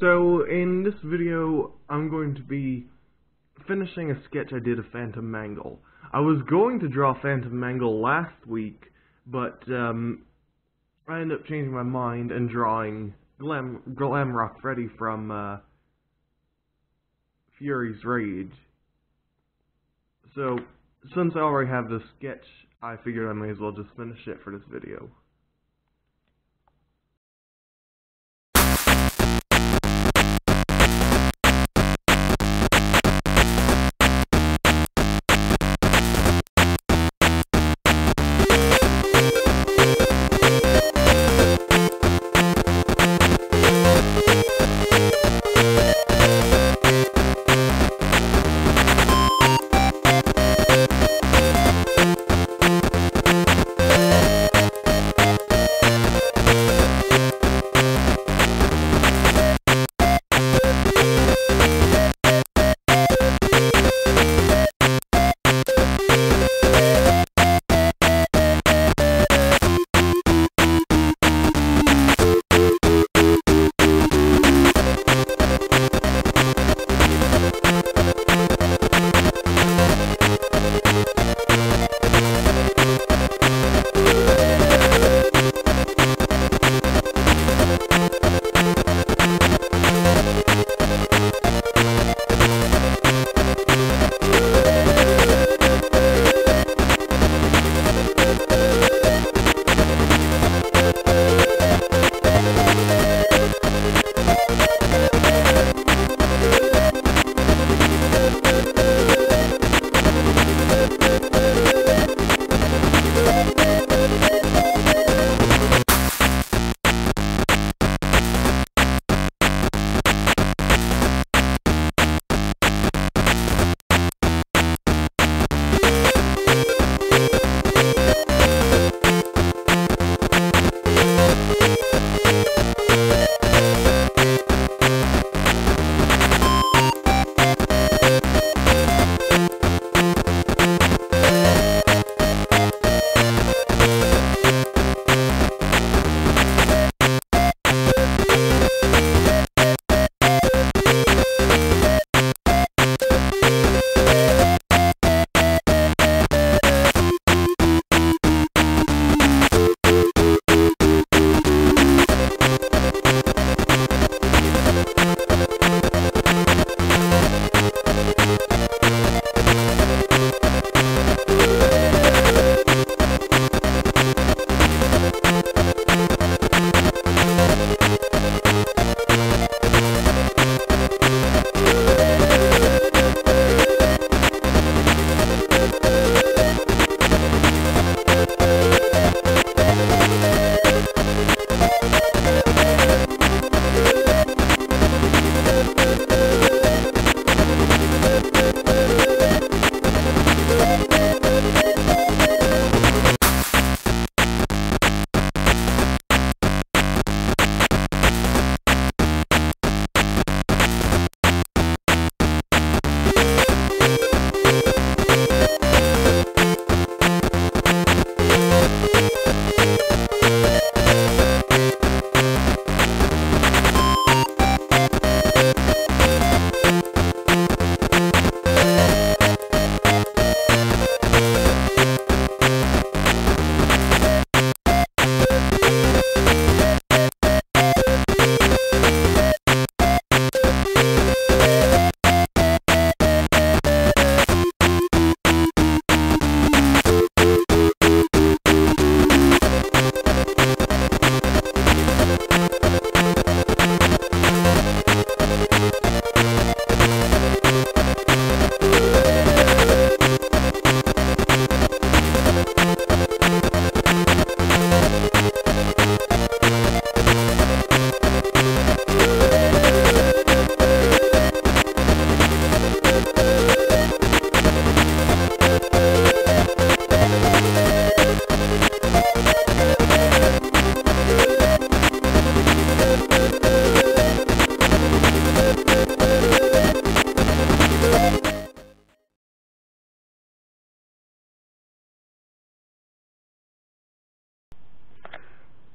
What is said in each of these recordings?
So, in this video, I'm going to be finishing a sketch I did of Phantom Mangle. I was going to draw Phantom Mangle last week, but um, I ended up changing my mind and drawing Glam, Glamrock Freddy from uh, Fury's Rage. So, since I already have the sketch, I figured I may as well just finish it for this video.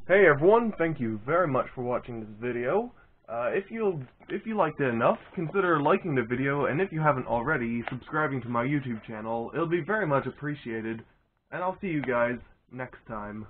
Hey everyone, thank you very much for watching this video. Uh, if you if you liked it enough, consider liking the video, and if you haven't already, subscribing to my YouTube channel. It'll be very much appreciated, and I'll see you guys next time.